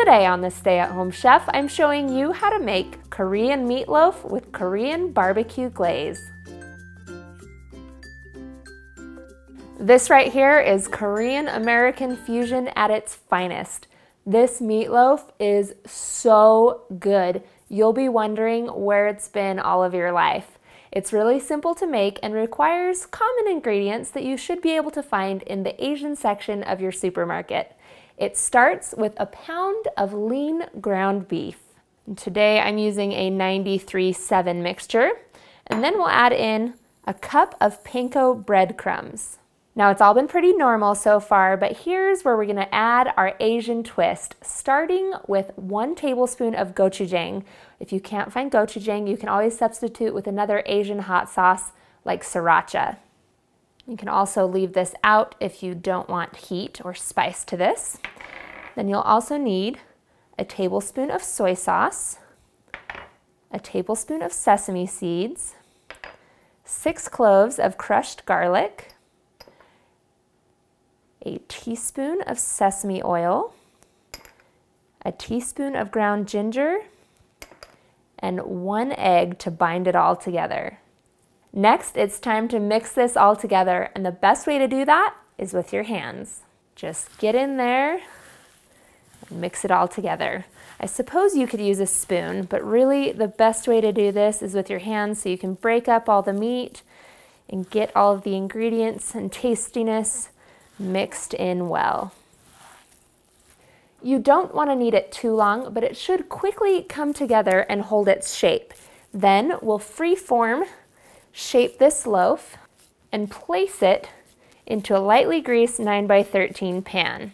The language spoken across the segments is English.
Today on the Stay at Home Chef, I'm showing you how to make Korean meatloaf with Korean barbecue glaze. This right here is Korean American fusion at its finest. This meatloaf is so good. You'll be wondering where it's been all of your life. It's really simple to make and requires common ingredients that you should be able to find in the Asian section of your supermarket. It starts with a pound of lean ground beef. And today I'm using a 93-7 mixture. And then we'll add in a cup of panko breadcrumbs. Now it's all been pretty normal so far, but here's where we're gonna add our Asian twist, starting with one tablespoon of gochujang. If you can't find gochujang, you can always substitute with another Asian hot sauce like sriracha. You can also leave this out if you don't want heat or spice to this. Then you'll also need a tablespoon of soy sauce, a tablespoon of sesame seeds, six cloves of crushed garlic, a teaspoon of sesame oil, a teaspoon of ground ginger, and one egg to bind it all together. Next, it's time to mix this all together, and the best way to do that is with your hands. Just get in there and mix it all together. I suppose you could use a spoon, but really the best way to do this is with your hands so you can break up all the meat and get all of the ingredients and tastiness mixed in well. You don't want to knead it too long, but it should quickly come together and hold its shape. Then we'll free form shape this loaf and place it into a lightly greased 9 by 13 pan.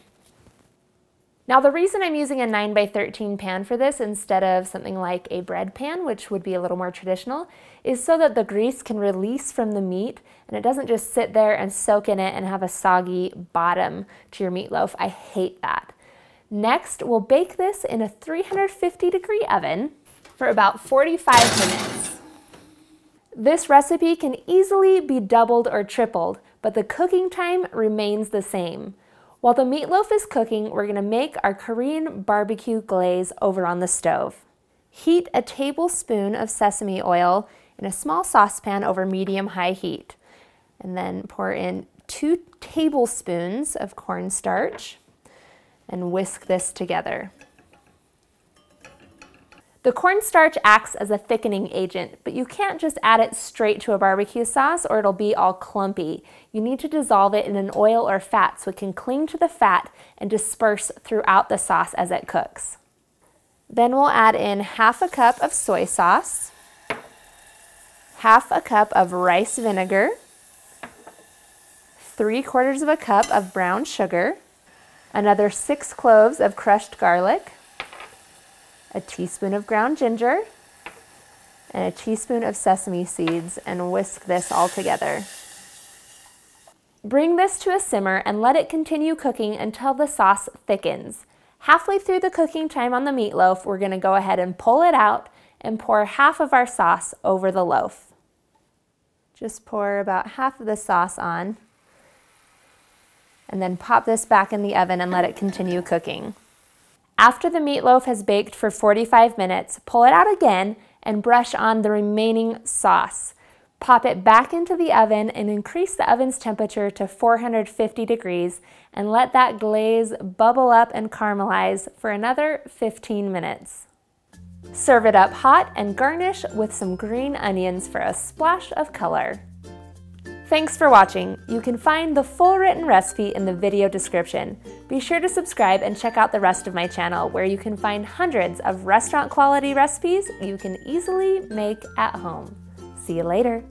Now the reason I'm using a 9 by 13 pan for this instead of something like a bread pan, which would be a little more traditional, is so that the grease can release from the meat and it doesn't just sit there and soak in it and have a soggy bottom to your meatloaf. I hate that. Next, we'll bake this in a 350 degree oven for about 45 minutes. This recipe can easily be doubled or tripled, but the cooking time remains the same. While the meatloaf is cooking, we're gonna make our Korean barbecue glaze over on the stove. Heat a tablespoon of sesame oil in a small saucepan over medium-high heat. And then pour in two tablespoons of cornstarch and whisk this together. The cornstarch acts as a thickening agent, but you can't just add it straight to a barbecue sauce or it'll be all clumpy. You need to dissolve it in an oil or fat so it can cling to the fat and disperse throughout the sauce as it cooks. Then we'll add in half a cup of soy sauce, half a cup of rice vinegar, three quarters of a cup of brown sugar, another six cloves of crushed garlic, a teaspoon of ground ginger, and a teaspoon of sesame seeds and whisk this all together. Bring this to a simmer and let it continue cooking until the sauce thickens. Halfway through the cooking time on the meatloaf, we're gonna go ahead and pull it out and pour half of our sauce over the loaf. Just pour about half of the sauce on and then pop this back in the oven and let it continue cooking. After the meatloaf has baked for 45 minutes, pull it out again and brush on the remaining sauce. Pop it back into the oven and increase the oven's temperature to 450 degrees and let that glaze bubble up and caramelize for another 15 minutes. Serve it up hot and garnish with some green onions for a splash of color. Thanks for watching. You can find the full written recipe in the video description. Be sure to subscribe and check out the rest of my channel where you can find hundreds of restaurant quality recipes you can easily make at home. See you later.